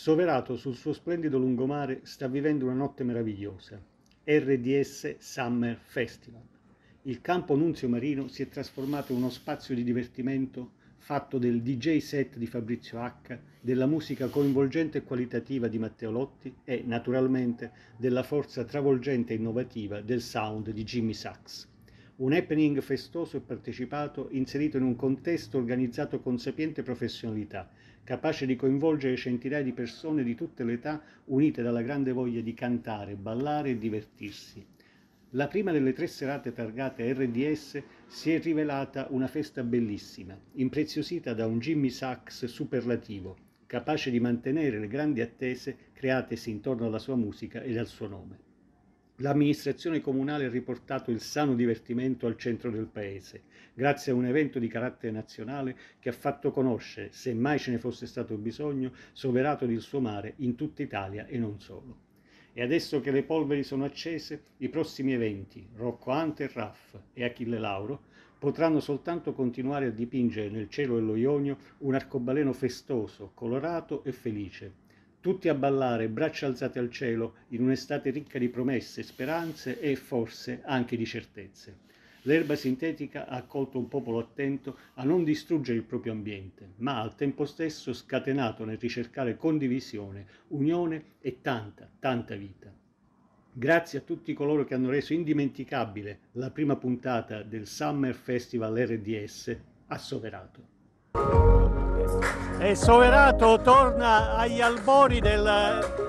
Soverato sul suo splendido lungomare sta vivendo una notte meravigliosa. RDS Summer Festival. Il campo Nunzio Marino si è trasformato in uno spazio di divertimento fatto del DJ set di Fabrizio H, della musica coinvolgente e qualitativa di Matteo Lotti e, naturalmente, della forza travolgente e innovativa del sound di Jimmy Sachs. Un happening festoso e partecipato inserito in un contesto organizzato con sapiente professionalità, capace di coinvolgere centinaia di persone di tutte le età unite dalla grande voglia di cantare, ballare e divertirsi. La prima delle tre serate targate RDS si è rivelata una festa bellissima, impreziosita da un Jimmy Sachs superlativo, capace di mantenere le grandi attese createsi intorno alla sua musica e al suo nome. L'amministrazione comunale ha riportato il sano divertimento al centro del paese, grazie a un evento di carattere nazionale che ha fatto conoscere, se mai ce ne fosse stato bisogno, Soverato ed il suo mare in tutta Italia e non solo. E adesso che le polveri sono accese, i prossimi eventi, Rocco Hunter, Raff e Achille Lauro, potranno soltanto continuare a dipingere nel cielo dello Ionio un arcobaleno festoso, colorato e felice. Tutti a ballare, braccia alzate al cielo, in un'estate ricca di promesse, speranze e forse anche di certezze. L'erba sintetica ha accolto un popolo attento a non distruggere il proprio ambiente, ma al tempo stesso scatenato nel ricercare condivisione, unione e tanta, tanta vita. Grazie a tutti coloro che hanno reso indimenticabile la prima puntata del Summer Festival RDS a Soverato. E Soverato torna agli albori del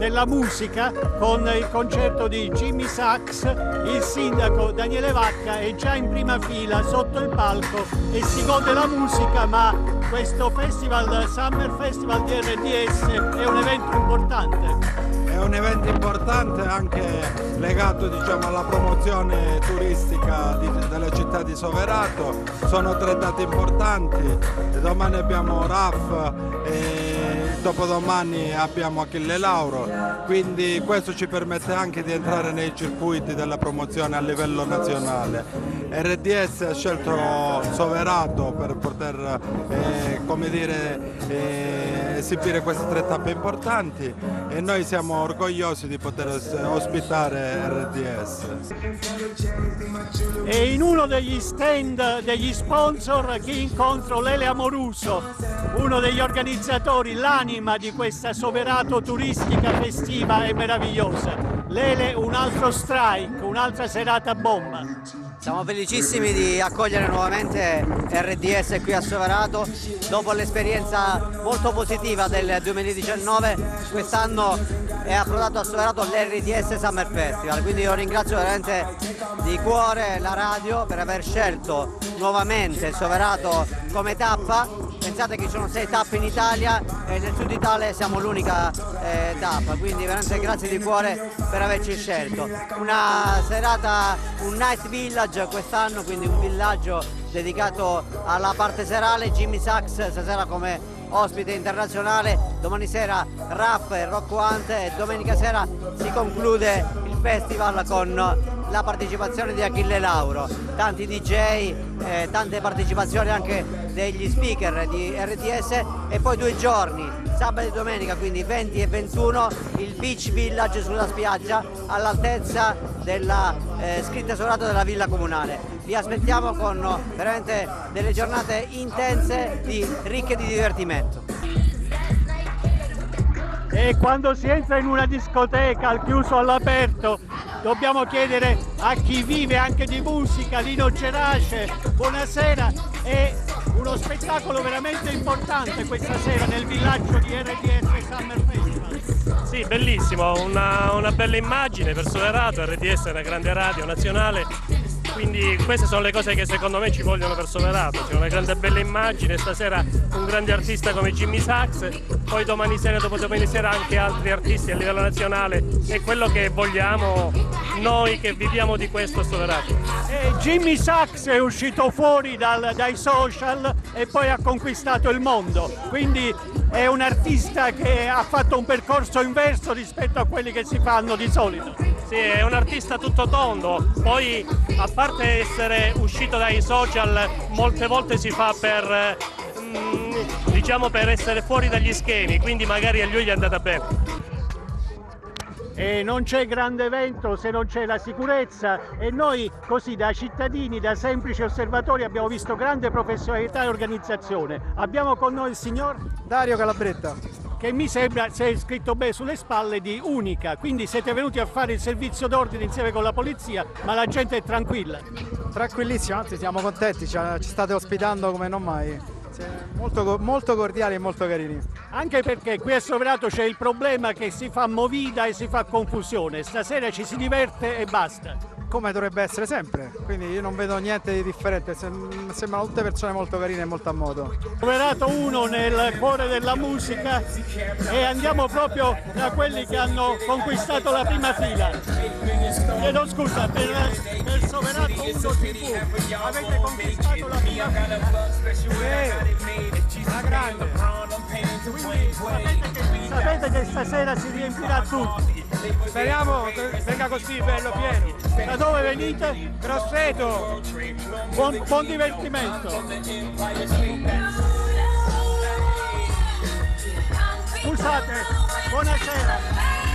della musica con il concerto di Jimmy Sachs, il sindaco Daniele Vacca è già in prima fila sotto il palco e si gode la musica ma questo festival, Summer Festival di RDS è un evento importante un evento importante anche legato diciamo, alla promozione turistica di, della città di Soverato. Sono tre date importanti, domani abbiamo RAF dopodomani abbiamo Achille Lauro, quindi questo ci permette anche di entrare nei circuiti della promozione a livello nazionale. RDS ha scelto Soverato per poter eh, dire, eh, esibire queste tre tappe importanti e noi siamo orgogliosi di poter ospitare RDS. E in uno degli stand degli sponsor chi incontro Lele Amoruso, uno degli organizzatori, l'anima di questa Soverato turistica festiva e meravigliosa. Lele un altro strike, un'altra serata bomba. Siamo felicissimi di accogliere nuovamente RDS qui a Soverato dopo l'esperienza molto positiva del 2019 quest'anno è approdato a Soverato l'RDS Summer Festival quindi io ringrazio veramente di cuore la radio per aver scelto nuovamente Soverato come tappa pensate che ci sono sei tappe in Italia e nel sud Italia siamo l'unica eh, tappa quindi veramente grazie di cuore per averci scelto. Una serata un night village quest'anno quindi un villaggio dedicato alla parte serale. Jimmy Sachs stasera come ospite internazionale. Domani sera Raff e Rocco Ante e domenica sera si conclude il festival con la partecipazione di Achille Lauro, tanti DJ, eh, tante partecipazioni anche degli speaker di RTS e poi due giorni, sabato e domenica, quindi 20 e 21, il Beach Village sulla spiaggia all'altezza della eh, scritta sovrata della villa comunale. Vi aspettiamo con veramente delle giornate intense, di, ricche di divertimento. E quando si entra in una discoteca al chiuso all'aperto dobbiamo chiedere a chi vive anche di musica, Lino Cerace, buonasera, è uno spettacolo veramente importante questa sera nel villaggio di RDS Summer Festival. Sì, bellissimo, una, una bella immagine per Soverato, RDS è una grande radio nazionale quindi queste sono le cose che secondo me ci vogliono per Soverato, c'è una grande bella immagine, stasera un grande artista come Jimmy Sachs, poi domani sera e dopodomani sera anche altri artisti a livello nazionale, è quello che vogliamo noi che viviamo di questo Soverato. E Jimmy Sachs è uscito fuori dal, dai social e poi ha conquistato il mondo, quindi è un artista che ha fatto un percorso inverso rispetto a quelli che si fanno di solito. Sì, è un artista tutto tondo, poi a parte essere uscito dai social molte volte si fa per mm, diciamo per essere fuori dagli schemi, quindi magari a lui gli è andata bene. E non c'è grande evento se non c'è la sicurezza e noi così da cittadini, da semplici osservatori abbiamo visto grande professionalità e organizzazione. Abbiamo con noi il signor Dario Calabretta. Che mi sembra, se è scritto bene sulle spalle, di Unica, quindi siete venuti a fare il servizio d'ordine insieme con la polizia, ma la gente è tranquilla. Tranquillissimo, anzi siamo contenti, ci, ci state ospitando come non mai. Molto, molto cordiali e molto carini. Anche perché qui a Soverato c'è il problema che si fa movida e si fa confusione. Stasera ci si diverte e basta. Come dovrebbe essere sempre, quindi io non vedo niente di differente, sem- sembrano tutte persone molto carine e molto a modo. Soverato uno nel cuore della musica e andiamo proprio da quelli che hanno conquistato la prima fila. Chiedo scusa, per, per Soverato 1 TV avete conquistato la prima fila. La grande! Quindi sapete che, sapete che stasera si riempirà tutto. Speriamo che venga così bello pieno. Da dove venite? Grosseto! Buon, buon divertimento. Scusate, buonasera.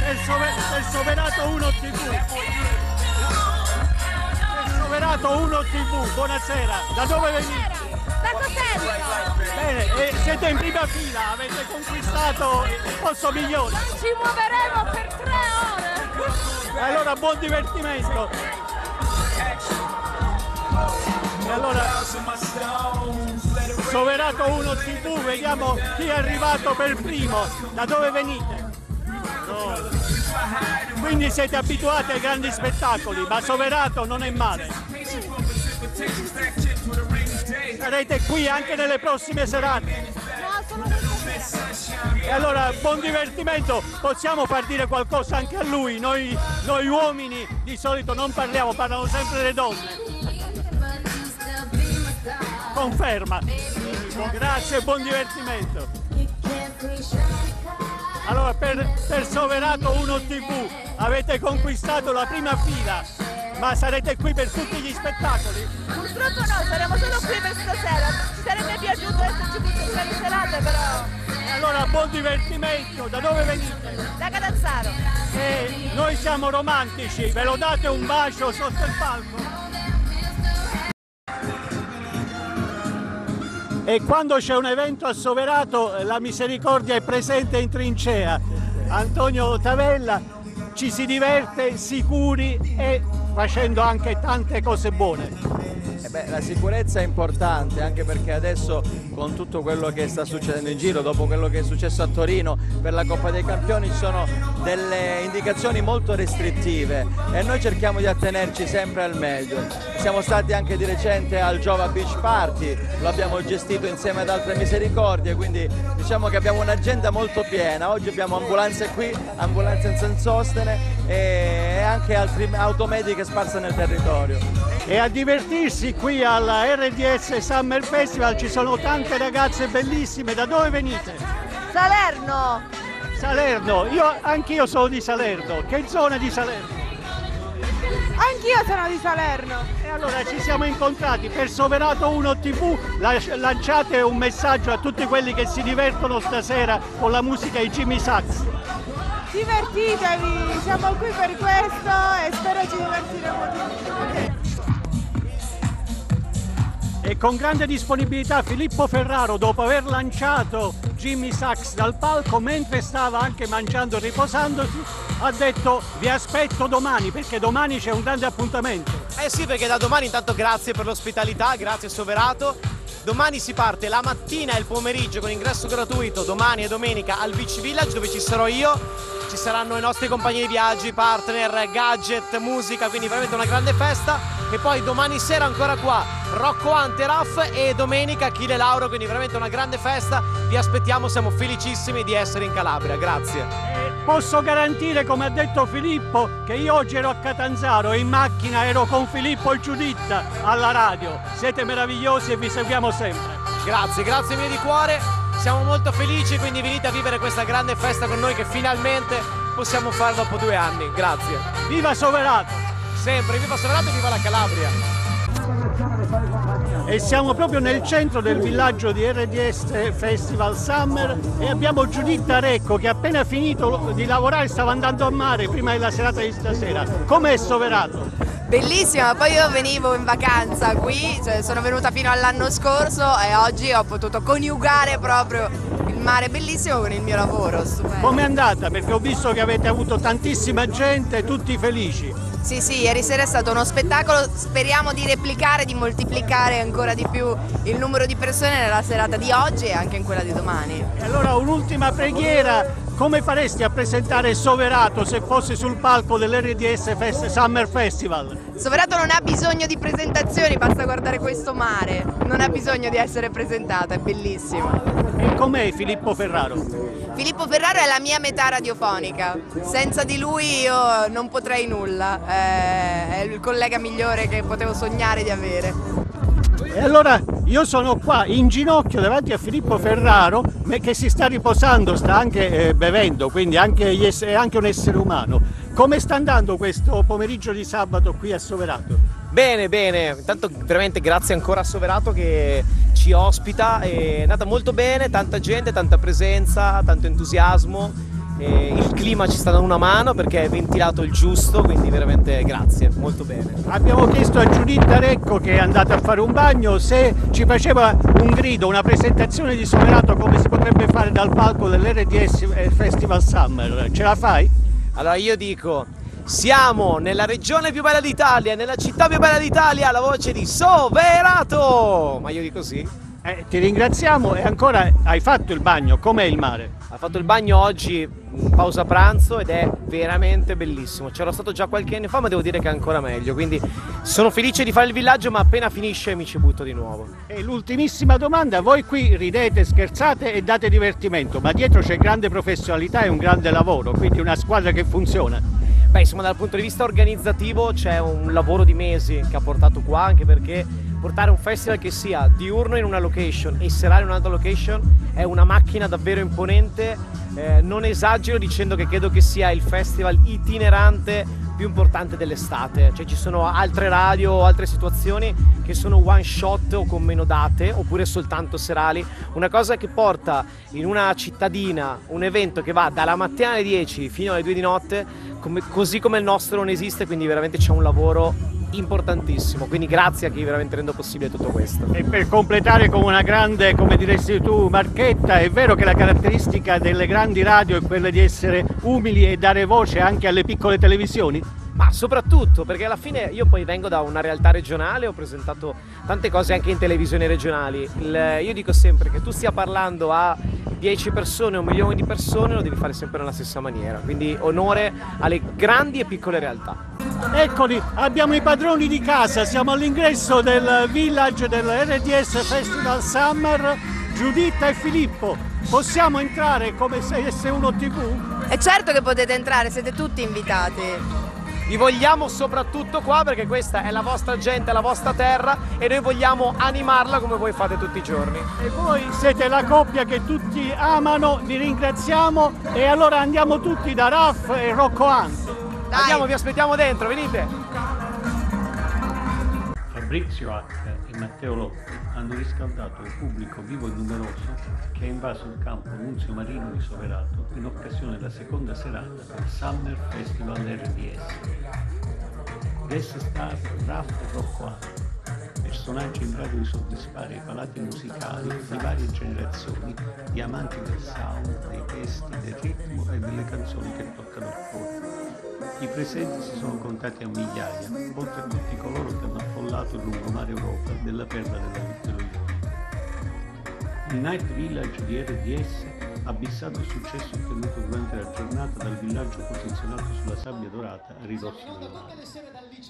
Per, Sove- per Soverato 1 TV. Per Soverato 1 TV, buonasera. Da dove venite? Cosenza! Bene, e siete in prima fila, avete conquistato il posto migliore. Ci muoveremo per tre ore! Allora buon divertimento. E allora Soverato 1 TV, vediamo chi è arrivato per primo. Da dove venite? Quindi siete abituati ai grandi spettacoli, ma Soverato non è male. Sarete qui anche nelle prossime serate. E allora buon divertimento, possiamo far dire qualcosa anche a lui, noi, noi uomini di solito non parliamo, parlano sempre le donne. Conferma. Grazie, buon divertimento. Allora per, per Soverato 1 TV avete conquistato la prima fila, ma sarete qui per tutti gli spettacoli? Purtroppo no, saremo solo qui per stasera. Ci sarebbe piaciuto esserci tutte tre serate, però. E allora buon divertimento, da dove venite? Da Catazzaro. E noi siamo romantici, ve lo date un bacio sotto il palco? E quando c'è un evento assoverato la misericordia è presente in trincea. Antonio Tavella ci si diverte sicuri e facendo anche tante cose buone. Eh beh, la sicurezza è importante anche perché adesso con tutto quello che sta succedendo in giro, dopo quello che è successo a Torino per la Coppa dei Campioni ci sono delle indicazioni molto restrittive e noi cerchiamo di attenerci sempre al meglio. Siamo stati anche di recente al Giova Beach Party, lo abbiamo gestito insieme ad altre misericordie, quindi diciamo che abbiamo un'agenda molto piena. Oggi abbiamo ambulanze qui, ambulanze in San Sostene e anche altre automediche sparse nel territorio. E a divertirsi qui alla RDS Summer Festival ci sono tante ragazze bellissime. Da dove venite? Salerno! Salerno, io anch'io sono di Salerno. Che zona di Salerno? Anch'io sono di Salerno! E allora ci siamo incontrati per Soverato 1 TV, la- lanciate un messaggio a tutti quelli che si divertono stasera con la musica di Jimmy Sachs. Divertitevi, siamo qui per questo e spero ci divertiremo tutti. E con grande disponibilità Filippo Ferraro, dopo aver lanciato Jimmy Sachs dal palco, mentre stava anche mangiando e riposandosi, ha detto vi aspetto domani perché domani c'è un grande appuntamento. Eh sì, perché da domani intanto grazie per l'ospitalità, grazie Soverato. Domani si parte la mattina e il pomeriggio con ingresso gratuito, domani e domenica al Beach Village dove ci sarò io. Ci saranno i nostri compagni di viaggi, partner, gadget, musica, quindi veramente una grande festa. E poi domani sera ancora qua, Rocco Ante Raff e domenica Achille Lauro, quindi veramente una grande festa. Vi aspettiamo, siamo felicissimi di essere in Calabria. Grazie. E posso garantire, come ha detto Filippo, che io oggi ero a Catanzaro e in macchina ero con Filippo e Giuditta alla radio. Siete meravigliosi e vi seguiamo sempre. Grazie, grazie mille di cuore. Siamo molto felici, quindi venite a vivere questa grande festa con noi che finalmente possiamo fare dopo due anni. Grazie. Viva Soverato! Sempre, viva Soverato e viva la Calabria. E siamo proprio nel centro del villaggio di RDS Festival Summer e abbiamo Giuditta Recco che appena finito di lavorare stava andando a mare prima della serata di stasera. Com'è Soverato? Bellissima, poi io venivo in vacanza qui, cioè sono venuta fino all'anno scorso e oggi ho potuto coniugare proprio il mare bellissimo con il mio lavoro. stupendo. Com'è andata? Perché ho visto che avete avuto tantissima gente, tutti felici. Sì, sì, ieri sera è stato uno spettacolo, speriamo di replicare, di moltiplicare ancora di più il numero di persone nella serata di oggi e anche in quella di domani. E allora un'ultima preghiera, come faresti a presentare Soverato se fosse sul palco dell'RDS Fest- Summer Festival? Soverato non ha bisogno di presentazioni, basta guardare questo mare, non ha bisogno di essere presentata, è bellissimo. E com'è Filippo Ferraro? Filippo Ferraro è la mia metà radiofonica, senza di lui io non potrei nulla, Eh, è il collega migliore che potevo sognare di avere. E allora io sono qua in ginocchio davanti a Filippo Ferraro che si sta riposando, sta anche eh, bevendo, quindi anche è anche un essere umano. Come sta andando questo pomeriggio di sabato qui a Soverato? Bene, bene, intanto veramente grazie ancora a Soverato che ci ospita, è andata molto bene, tanta gente, tanta presenza, tanto entusiasmo, e il clima ci sta dando una mano perché è ventilato il giusto, quindi veramente grazie, molto bene. Abbiamo chiesto a Giuditta Recco che è andata a fare un bagno se ci faceva un grido, una presentazione di Soverato come si potrebbe fare dal palco dell'RDS Festival Summer. Ce la fai? Allora io dico, siamo nella regione più bella d'Italia, nella città più bella d'Italia, la voce di Soverato! Ma io dico sì. Eh, ti ringraziamo e ancora hai fatto il bagno, com'è il mare? Ha fatto il bagno oggi in pausa pranzo ed è veramente bellissimo. C'ero stato già qualche anno fa, ma devo dire che è ancora meglio. Quindi sono felice di fare il villaggio, ma appena finisce mi ci butto di nuovo. E l'ultimissima domanda, voi qui ridete, scherzate e date divertimento, ma dietro c'è grande professionalità e un grande lavoro, quindi una squadra che funziona. Beh, insomma, dal punto di vista organizzativo c'è un lavoro di mesi che ha portato qua, anche perché portare un festival che sia diurno in una location e serale in un'altra location è una macchina davvero imponente. Eh, non esagero dicendo che credo che sia il festival itinerante più importante dell'estate, cioè ci sono altre radio o altre situazioni che sono one shot o con meno date oppure soltanto serali, una cosa che porta in una cittadina un evento che va dalla mattina alle 10 fino alle 2 di notte, come- così come il nostro non esiste, quindi veramente c'è un lavoro importantissimo, quindi grazie a chi veramente rende possibile tutto questo. E per completare con una grande, come diresti tu, marchetta, è vero che la caratteristica delle grandi radio è quella di essere umili e dare voce anche alle piccole televisioni? Ma soprattutto perché alla fine io poi vengo da una realtà regionale, ho presentato tante cose anche in televisioni regionali. Il- io dico sempre che tu stia parlando a 10 persone o un milione di persone lo devi fare sempre nella stessa maniera. Quindi onore alle grandi e piccole realtà. Eccoli, abbiamo i padroni di casa, siamo all'ingresso del village del RDS Festival Summer, Giuditta e Filippo. Possiamo entrare come se S1 TV? E certo che potete entrare, siete tutti invitati. Vi vogliamo soprattutto qua perché questa è la vostra gente, la vostra terra e noi vogliamo animarla come voi fate tutti i giorni. E voi siete la coppia che tutti amano, vi ringraziamo e allora andiamo tutti da Raff e Rocco Hunt. Andiamo, vi aspettiamo dentro, venite! Fabrizio H. e Matteo Lotti hanno riscaldato il pubblico vivo e numeroso che ha invaso il campo Nunzio Marino di Soverato in occasione della seconda serata del Summer Festival RDS. Guest star Raff e Rocco personaggi in grado di soddisfare i palati musicali di varie generazioni di amanti del sound, dei testi, del ritmo e delle canzoni che toccano il cuore. I presenti si sono contati a migliaia, oltre a tutti coloro che hanno affollato il lungomare Europa della perla della- Ionio. Il Night Village di RDS ha bissato il successo ottenuto durante la giornata dal villaggio posizionato sulla sabbia dorata a ridosso del mare.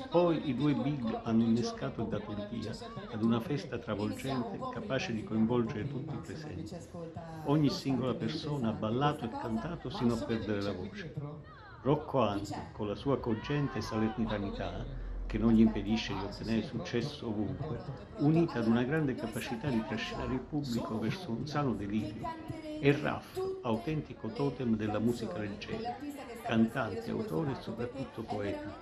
Poi i due big hanno innescato e dato il via ad una festa travolgente capace di coinvolgere tutti i presenti. Ogni singola persona ha ballato e cantato sino a perdere la voce. Rocco Hunt, con la sua cogente salernità, che non gli impedisce di ottenere successo ovunque, unita ad una grande capacità di trascinare il pubblico verso un sano delirio, e Raff, autentico totem della musica leggera, cantante, autore e soprattutto poeta,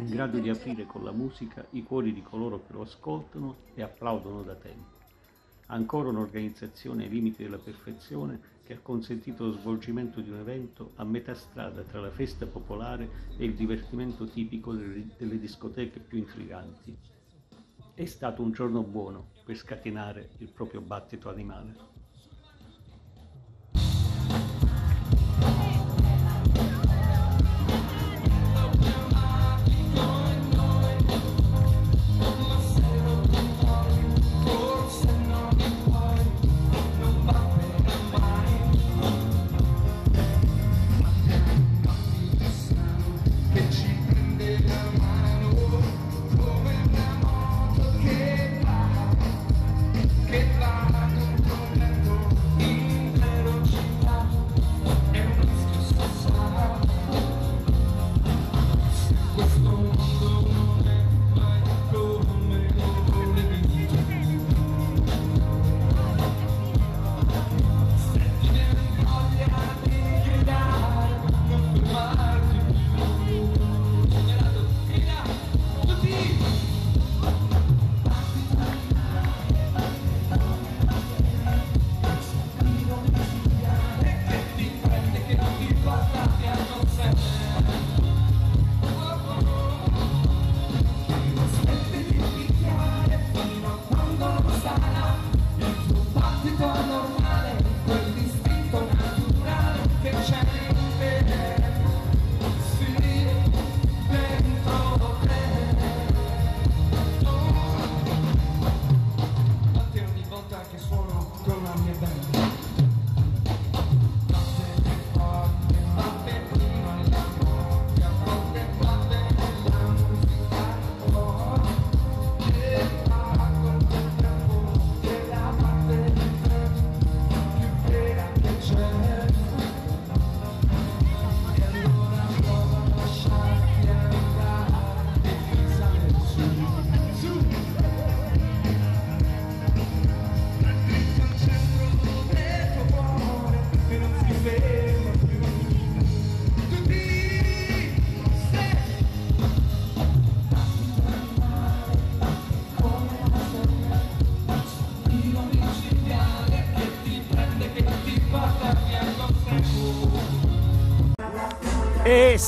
in grado di aprire con la musica i cuori di coloro che lo ascoltano e applaudono da tempo. Ancora un'organizzazione ai limiti della perfezione che ha consentito lo svolgimento di un evento a metà strada tra la festa popolare e il divertimento tipico delle, discoteche più intriganti. È stato un giorno buono per scatenare il proprio battito animale.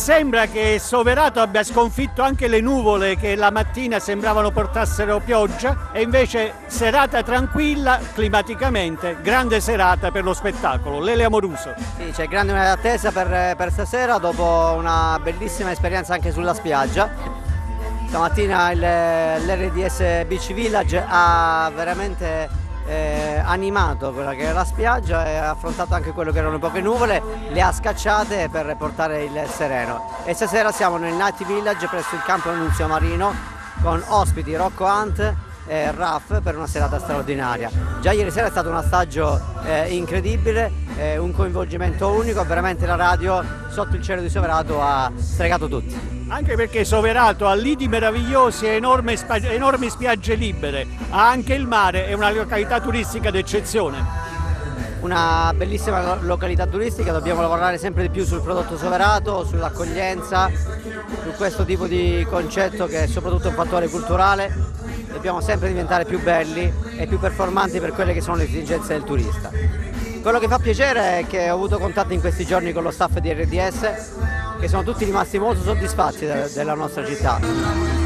Sembra che Soverato abbia sconfitto anche le nuvole che la mattina sembravano portassero pioggia e invece serata tranquilla climaticamente, grande serata per lo spettacolo. Lele Amoruso. Sì, c'è grande attesa per, per stasera dopo una bellissima esperienza anche sulla spiaggia. Stamattina l'RDS Beach Village ha veramente eh, animato quella che è la spiaggia e ha affrontato anche quello che erano poche nuvole, le ha scacciate per portare il sereno. E stasera siamo nel Night Village presso il campo Annunzio Marino con ospiti Rocco Hunt e Raff per una serata straordinaria. Già ieri sera è stato un assaggio eh, incredibile, eh, un coinvolgimento unico, veramente la radio sotto il cielo di Soverato ha stregato tutti. Anche perché Soverato ha lidi meravigliosi e enormi, enormi spiagge libere, ha anche il mare e una località turistica d'eccezione una bellissima località turistica, dobbiamo lavorare sempre di più sul prodotto soverato, sull'accoglienza, su questo tipo di concetto che è soprattutto un fattore culturale, dobbiamo sempre diventare più belli e più performanti per quelle che sono le esigenze del turista. Quello che fa piacere è che ho avuto contatto in questi giorni con lo staff di RDS che sono tutti rimasti molto soddisfatti della nostra città.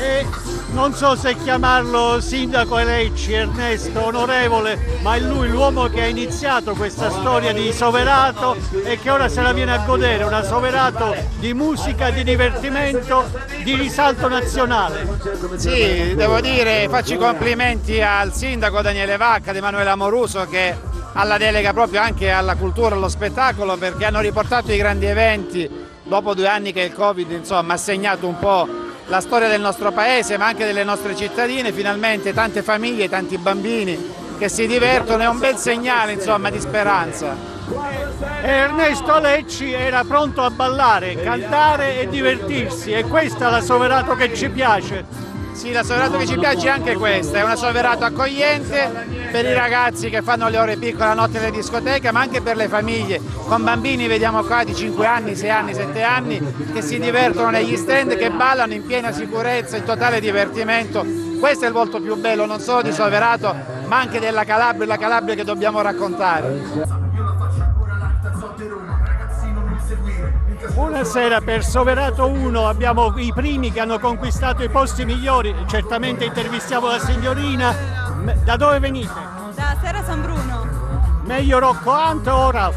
E non so se chiamarlo sindaco Elecci, Ernesto, onorevole, ma è lui l'uomo che ha iniziato questa storia di Soverato e che ora se la viene a godere, una Soverato di musica, di divertimento, di risalto nazionale. Sì, devo dire, faccio i complimenti al sindaco Daniele Vacca, di Emanuele Amoruso che alla delega proprio anche alla cultura allo spettacolo perché hanno riportato i grandi eventi dopo due anni che il Covid insomma, ha segnato un po' la storia del nostro paese ma anche delle nostre cittadine, finalmente tante famiglie, tanti bambini che si divertono, è un bel segnale insomma, di speranza. Ernesto Lecci era pronto a ballare, cantare e divertirsi e questa è la Soverato che ci piace. Sì, la Soverato che ci piace anche questa, è una Soverato accogliente per i ragazzi che fanno le ore piccole la notte nelle discoteche, ma anche per le famiglie. Con bambini vediamo qua di 5 anni, 6 anni, 7 anni che si divertono negli stand, che ballano in piena sicurezza, in totale divertimento. Questo è il volto più bello, non solo di Soverato, ma anche della Calabria, la Calabria che dobbiamo raccontare. Buonasera, per Soverato 1 abbiamo i primi che hanno conquistato i posti migliori, certamente intervistiamo la signorina. Da dove venite? Da Serra San Bruno. Meglio Rocco Hunt o Ralph?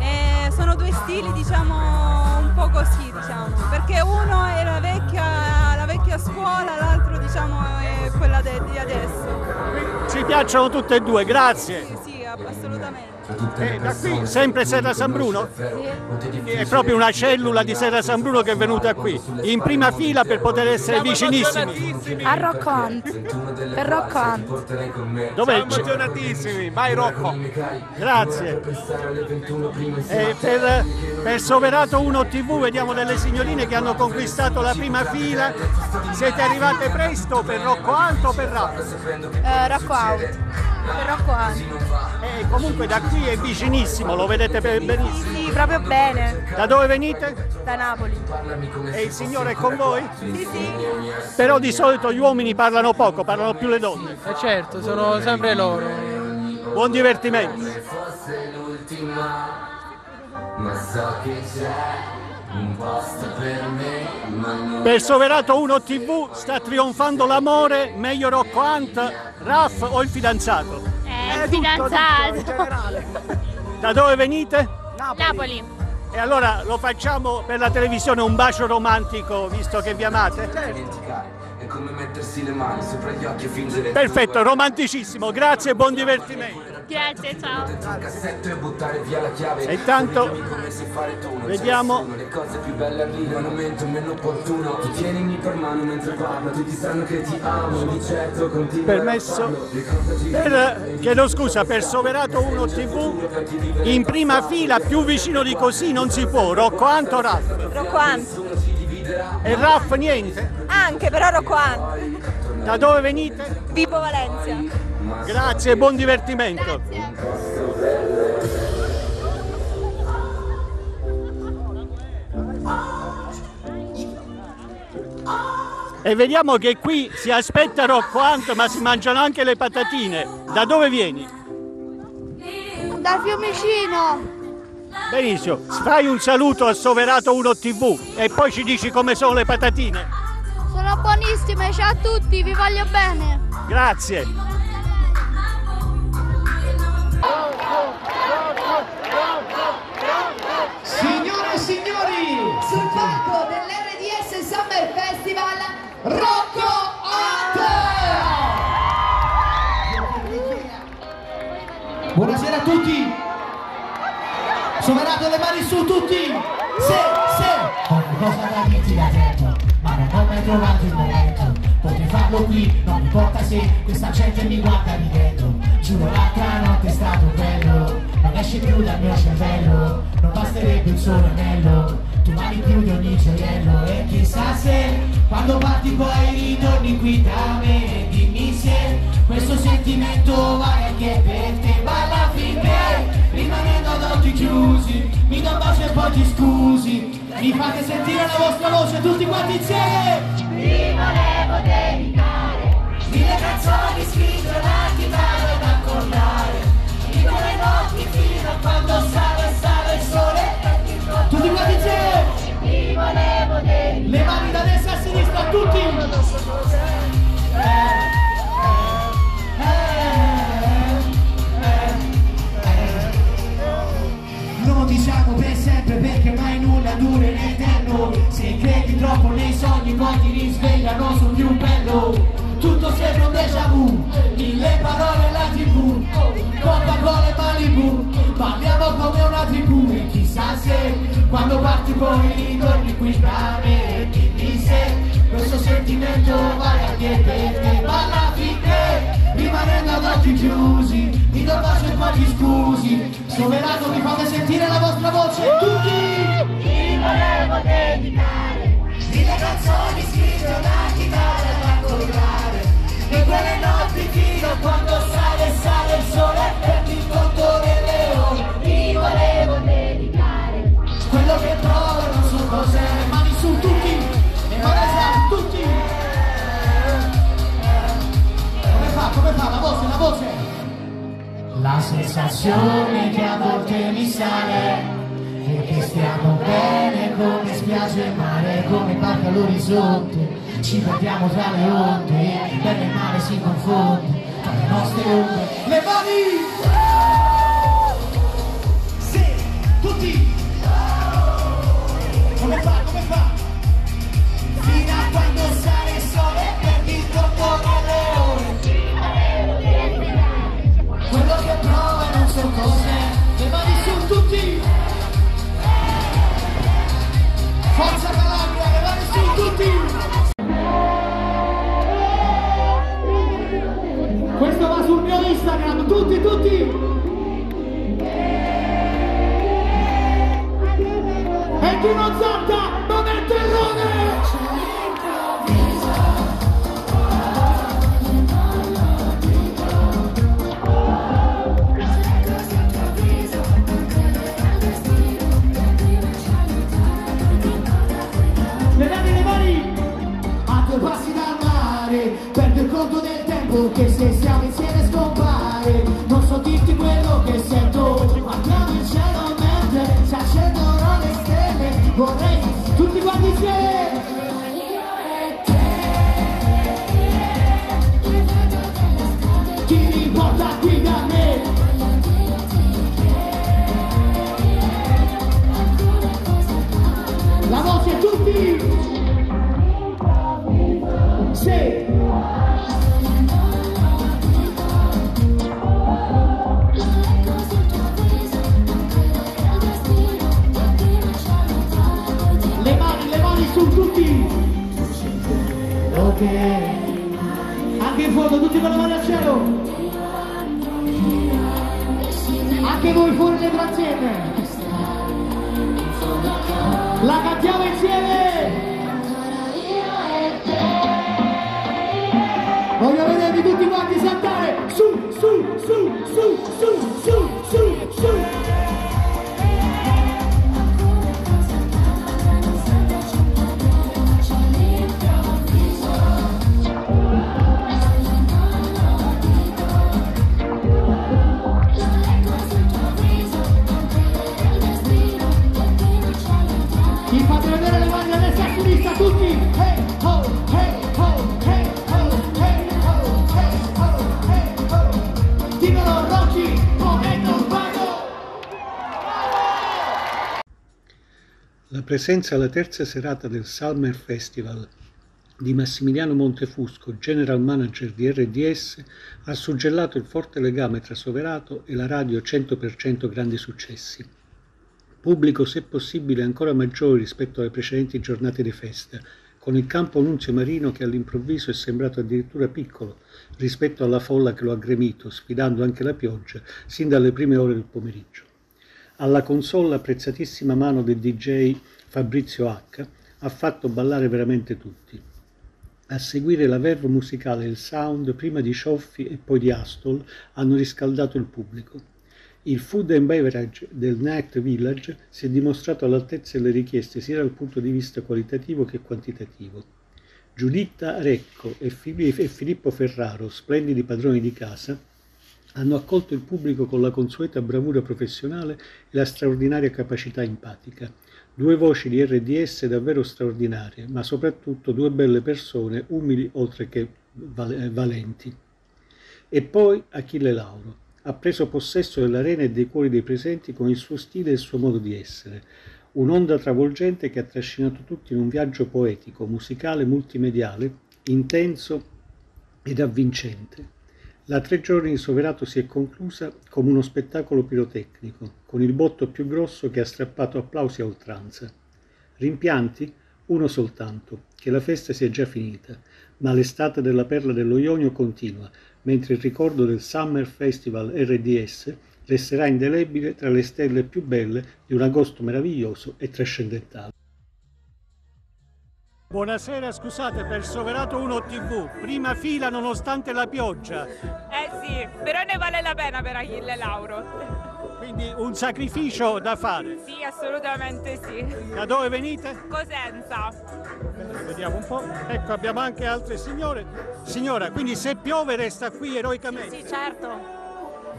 Eh, sono due stili diciamo un po' così, diciamo, perché uno è la vecchia, la vecchia scuola, l'altro diciamo è quella de- di adesso. Ci piacciono tutte e due, grazie. Sì, sì, assolutamente. E da qui sempre Serra San Bruno? È proprio una cellula di Serra San Bruno che è venuta qui, in prima fila per poter essere vicinissimi. A Rocco Hunt, per Rocco Hunt. Dove emozionatissimi, vai Rocco. Grazie. E per, per Soverato 1 TV vediamo delle signorine che hanno conquistato la prima fila. Siete arrivate presto per Rocco Hunt o per Ralph? Eh, Rocco Out, per Rocco Hunt. E comunque da qui è vicinissimo, lo vedete benissimo. Sì, proprio bene. Da dove venite? Da Napoli. E il signore è con voi? Sì, sì. Però di solito gli uomini parlano poco, parlano più le donne. Eh certo, sono sempre loro. Buon divertimento. Ma so che c'è un posto per me, ma non Per Soverato 1 TV sta trionfando l'amore, meglio Rocco Hunt, Raff o il fidanzato? Eh, fidanzato. Da dove venite? Napoli. E allora lo facciamo per la televisione un bacio romantico, visto che vi amate? è come mettersi le mani sopra gli occhi e fingere Perfetto, romanticissimo, grazie e buon divertimento. Grazie, ciao. e buttare via la chiave. E intanto vediamo- le cose più belle arrivano al momento meno opportuno. Tu tienimi per mano mentre parlo, tutti sanno che ti amo, di certo continuo Permesso? Per, chiedo scusa, per Soverato 1 TV, in prima fila, più vicino di così non si può, Rocco Hunt o Raff? Rocco Hunt. E Raff niente? Anche, però Rocco Hunt. Da dove venite? Vibo Valencia. Grazie e buon divertimento. E vediamo che qui si aspetta Rocco Hunt ma si mangiano anche le patatine. Da dove vieni? Da Fiumicino. Benissimo, fai un saluto a Soverato 1 TV e poi ci dici come sono le patatine. Buonissime, ciao a tutti, vi voglio bene. Grazie. Signore e signori, sul palco dell'RDS Summer Festival, Rocco Hunt! Buonasera a tutti! Soverato le mani su tutti! Se, se! Ho una cosa da dirti da tempo, ma non ho mai trovato il momento. Potrei farlo qui, non importa se questa gente mi guarda di dentro. Giuro l'altra notte è stato bello, non esce più dal mio cervello, non basterebbe un solo anello, tu mani più di ogni gioiello. E chissà se quando parti poi ritorni qui da me, dimmi se questo sentimento vale anche per te, balla finché rimanendo ad occhi chiusi, mi do bacio e poi ti scusi, mi fate sentire la vostra voce tutti quanti insieme. Vi volevo dedicare mille canzoni scritte una chitarra da accordare, di quelle notti fino a quando sale e sale il sole. Tutti quanti insieme. Vi volevo dedicare. Le mani da destra a sinistra a tutti. Non sempre perché mai nulla dura in eterno. Se credi troppo nei sogni poi ti risvegliano sul più bello. Tutto sembra un déjà vu Mille parole alla tv Coca-Cola e Malibu Parliamo come una tribù. E chissà se quando parti poi ritorni qui da me. Dimmi se questo sentimento vale anche per te Balla finché rimanendo ad occhi chiusi mi do bacio e poi ti scusi. Soverato mi fate sentire la vostra voce tutti! Vi volevo dedicare Mille canzoni scritte una chitarra sensazione che a volte mi sale è che stiamo bene come spiaggia e mare, come barca all'orizzonte. Ci perdiamo tra le onde, bene e male si confonde tra le nostre onde. Le mani! Instagram, tutti, tutti! E chi non salta Voglio vedervi presenza alla terza serata del Summer Festival di Massimiliano Montefusco, general manager di RDS, ha suggellato il forte legame tra Soverato e la radio 100% Grandi Successi. Pubblico se possibile ancora maggiore rispetto alle precedenti giornate di festa, con il campo Nunzio Marino che all'improvviso è sembrato addirittura piccolo rispetto alla folla che lo ha gremito, sfidando anche la pioggia, sin dalle prime ore del pomeriggio. Alla console l'apprezzatissima mano del DJ Fabrizio H ha fatto ballare veramente tutti. A seguire la verve musicale e il sound, prima di Cioffi e poi di Astol, hanno riscaldato il pubblico. Il food and beverage del Night Village si è dimostrato all'altezza delle richieste sia dal punto di vista qualitativo che quantitativo. Giuditta Recco e Filippo Ferraro, splendidi padroni di casa, hanno accolto il pubblico con la consueta bravura professionale e la straordinaria capacità empatica. Due voci di RDS davvero straordinarie, ma soprattutto due belle persone, umili oltre che valenti. E poi Achille Lauro. Ha preso possesso dell'arena e dei cuori dei presenti con il suo stile e il suo modo di essere. Un'onda travolgente che ha trascinato tutti in un viaggio poetico, musicale, multimediale, intenso ed avvincente. La tre giorni di Soverato si è conclusa come uno spettacolo pirotecnico, con il botto più grosso che ha strappato applausi a oltranza. Rimpianti? Uno soltanto, che la festa sia già finita, ma l'estate della perla dello Ionio continua, mentre il ricordo del Summer Festival RDS resterà indelebile tra le stelle più belle di un agosto meraviglioso e trascendentale. Buonasera, scusate, per Soverato 1 TV, prima fila nonostante la pioggia. Eh sì, però ne vale la pena per Achille Lauro. Quindi un sacrificio da fare. Sì, assolutamente sì. Da dove venite? Cosenza. Vediamo un po'. Ecco, abbiamo anche altre signore. Signora, quindi se piove resta qui eroicamente. Sì, certo.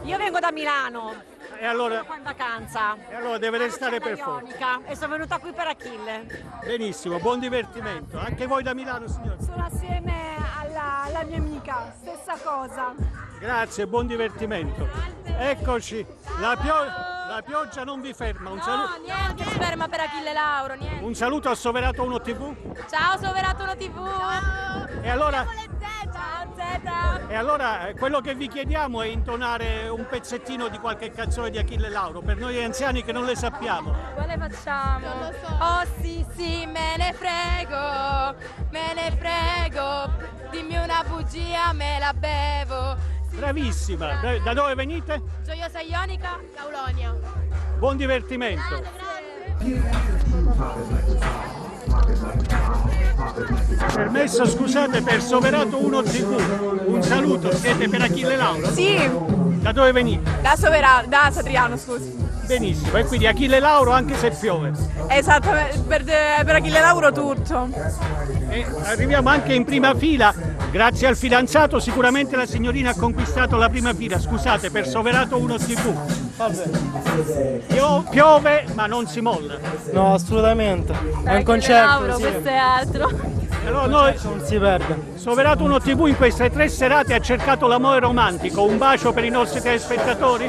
Io vengo da Milano. E allora, qua in vacanza. e allora deve restare per forza. E sono venuta qui per Achille. Benissimo, buon divertimento. Anche voi da Milano, signore. Sono assieme alla, alla mia amica, stessa cosa. Grazie, buon divertimento. Eccoci, la, pio- la pioggia non vi ferma. Un, saluto, Niente ci ferma per Achille Lauro, niente. un saluto a Soverato 1 TV. Ciao Soveratono TV. E allora, Ciao. E allora eh, quello che vi chiediamo è intonare un pezzettino di qualche canzone di Achille Lauro, per noi anziani che non le sappiamo. Quale facciamo? Oh sì sì, me ne frego, me ne frego. Dimmi una bugia, me la bevo. Bravissima, Bra- da dove venite? Gioiosa Ionica, Laulonia. Buon divertimento. Permesso, scusate, per Soverato 1 TV. Un saluto, siete per Achille Lauro? Sì. Da dove venite? Da Soverano, da Satriano, scusi. Benissimo, e quindi Achille Lauro anche se piove. Esattamente, per, per Achille Lauro tutto. E arriviamo anche in prima fila. Grazie al fidanzato sicuramente la signorina ha conquistato la prima fila. Scusate, per Soverato 1 TV. Pio- piove ma non si molla. No, assolutamente. È un Achille concerto. Lauro, sì. questo è altro. Allora noi, Non si perde. Soverato 1 TV in queste tre serate ha cercato l'amore romantico. Un bacio per i nostri telespettatori.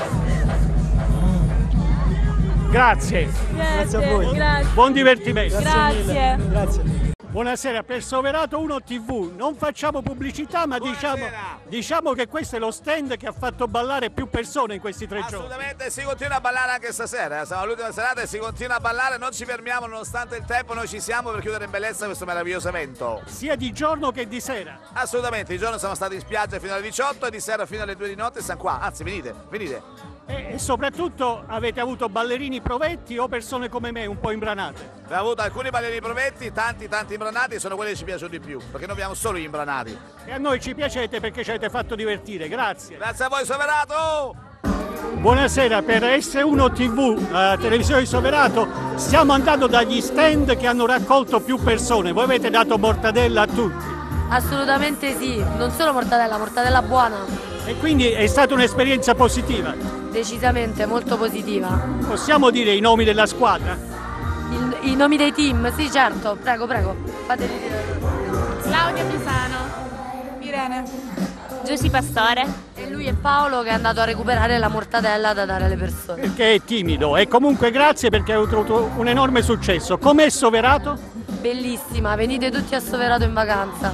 Grazie. Grazie a voi. Grazie. Buon divertimento. Grazie. Grazie. Buonasera, per Soverato 1 TV non facciamo pubblicità ma diciamo, diciamo che questo è lo stand che ha fatto ballare più persone in questi tre giorni. Assolutamente si continua a ballare anche stasera, eh. siamo all'ultima serata e si continua a ballare, non ci fermiamo nonostante il tempo, noi ci siamo per chiudere in bellezza questo meraviglioso evento. Sia di giorno che di sera. Assolutamente, di giorno siamo stati in spiaggia fino alle 18 e di sera fino alle 2 di notte siamo qua, anzi venite, venite. E, soprattutto avete avuto ballerini provetti o persone come me un po' imbranate. Abbiamo avuto alcuni ballerini provetti, tanti tanti imbranati, sono quelli che ci piacciono di più, perché noi abbiamo solo gli imbranati. E a noi ci piacete perché ci avete fatto divertire, grazie. Grazie a voi Soverato! Buonasera, per S1 TV, la televisione di Soverato, stiamo andando dagli stand che hanno raccolto più persone. Voi avete dato mortadella a tutti. Assolutamente sì, non solo mortadella, mortadella buona. E quindi è stata un'esperienza positiva. Decisamente, molto positiva. Possiamo dire i nomi della squadra? Il- I nomi dei team, sì certo, prego, prego, fateli dire. Claudia Pisano. Irene. Giussi Pastore. E lui è Paolo che è andato a recuperare la mortadella da dare alle persone. Perché è timido. E comunque grazie perché hai avuto un enorme successo. Com'è Soverato? Bellissima, venite tutti a Soverato in vacanza.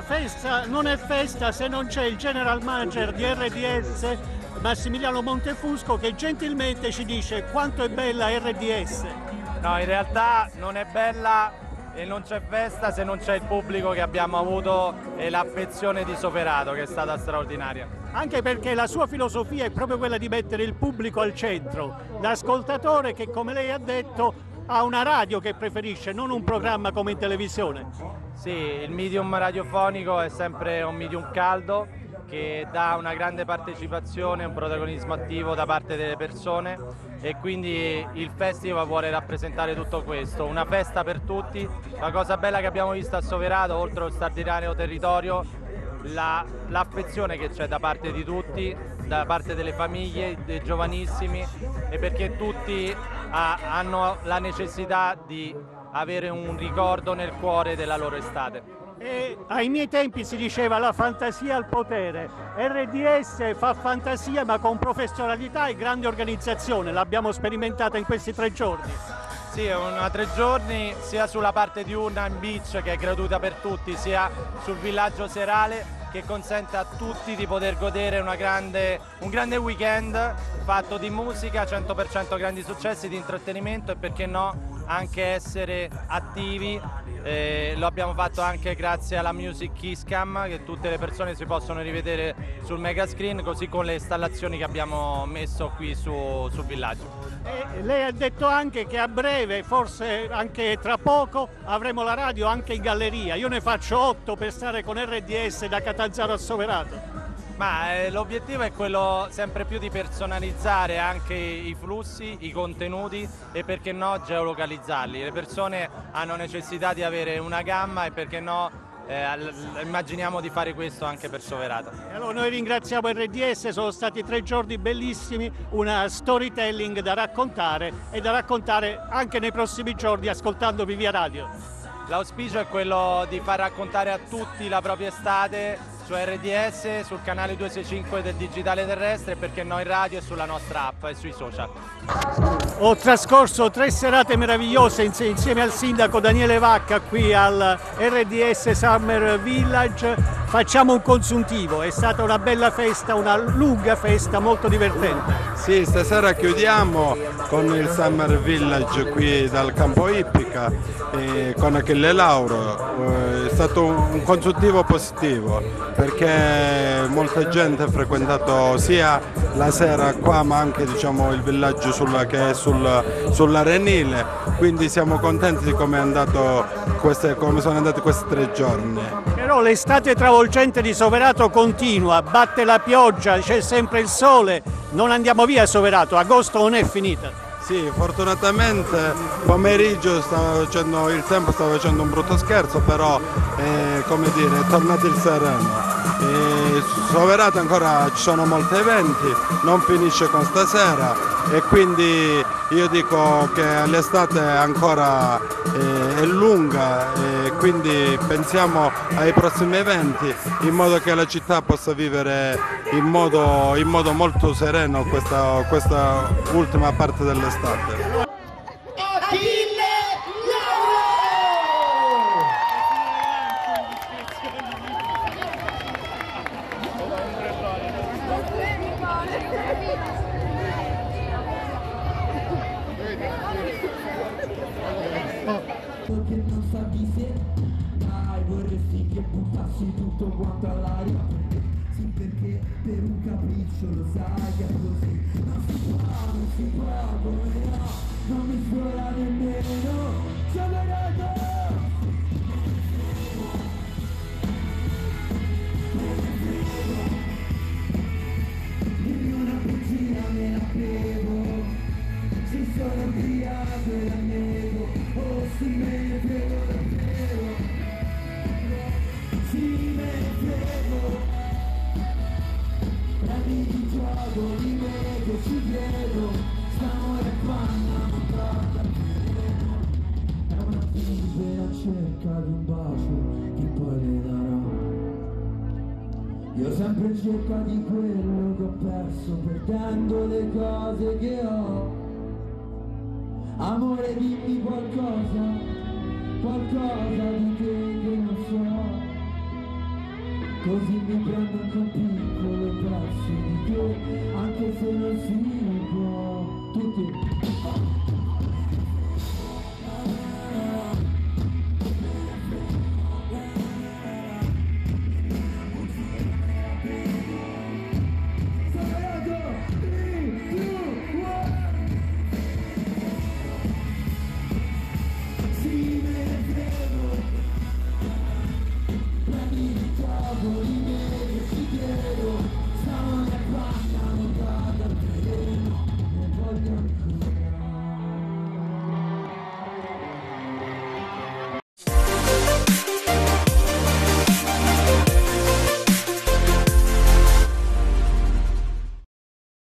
la festa non è festa se non c'è il general manager di RDS, Massimiliano Montefusco, che gentilmente ci dice quanto è bella RDS. No, in realtà non è bella e non c'è festa se non c'è il pubblico che abbiamo avuto e l'affezione di Soperato che è stata straordinaria. Anche perché la sua filosofia è proprio quella di mettere il pubblico al centro, l'ascoltatore che come lei ha detto ha una radio che preferisce, non un programma come in televisione. Sì, il medium radiofonico è sempre un medium caldo che dà una grande partecipazione, un protagonismo attivo da parte delle persone e quindi il festival vuole rappresentare tutto questo, una festa per tutti. La cosa bella che abbiamo visto a Soverato, oltre allo straordinario territorio, la- l'affezione che c'è da parte di tutti, da parte delle famiglie, dei giovanissimi e perché tutti ha- hanno la necessità di avere un ricordo nel cuore della loro estate. E ai miei tempi si diceva la fantasia al potere. RDS fa fantasia ma con professionalità e grande organizzazione, l'abbiamo sperimentata in questi tre giorni. Sì, è una tre giorni sia sulla parte diurna in beach che è gratuita per tutti, sia sul villaggio serale che consente a tutti di poter godere grande, un grande weekend fatto di musica, 100% grandi successi, di intrattenimento e perché no anche essere attivi. Eh, lo abbiamo fatto anche grazie alla Music Kisscam che tutte le persone si possono rivedere sul mega screen così con le installazioni che abbiamo messo qui su, sul villaggio. E lei ha detto anche che a breve, forse anche tra poco, avremo la radio anche in galleria. Io ne faccio 8 per stare con RDS da Catanzaro a Soverato. Ma eh, l'obiettivo è quello sempre più di personalizzare anche i flussi, i contenuti e perché no geolocalizzarli. Le persone hanno necessità di avere una gamma e perché no eh, immaginiamo di fare questo anche per Soverata. Allora, noi ringraziamo RDS, sono stati tre giorni bellissimi, una storytelling da raccontare e da raccontare anche nei prossimi giorni ascoltandovi via radio. L'auspicio è quello di far raccontare a tutti la propria estate su RDS, sul canale 265 del Digitale Terrestre perché no in radio e sulla nostra app e sui social. Ho trascorso tre serate meravigliose insieme al sindaco Daniele Vacca qui al RDS Summer Village. Facciamo un consuntivo, è stata una bella festa, una lunga festa molto divertente. Sì, stasera chiudiamo con il Summer Village qui dal campo Ippica eh, con Achille Lauro. Eh, è stato un consuntivo positivo perché molta gente ha frequentato sia la sera qua ma anche diciamo, il villaggio sulla, che è sul, sull'Arenile, quindi siamo contenti di come, queste, come sono andati questi tre giorni. Però l'estate travolgente di Soverato continua, batte la pioggia, c'è sempre il sole, non andiamo via Soverato, agosto non è finita. Sì, fortunatamente pomeriggio facendo, il tempo stava facendo un brutto scherzo, però eh, come dire, è tornato il sereno. E Soverato ancora ci sono molti eventi, non finisce con stasera e quindi io dico che l'estate ancora eh, è lunga e quindi pensiamo ai prossimi eventi in modo che la città possa vivere in modo, in modo molto sereno questa, questa ultima parte dell'estate credo St'amore panna non porta più È una fibbera cerca di un bacio che poi le darò io sempre in cerca di quello che ho perso perdendo le cose che ho. Amore dimmi qualcosa, qualcosa di te che non so. Così mi prendo anche un piccolo pezzo di te, anche se non si Tutti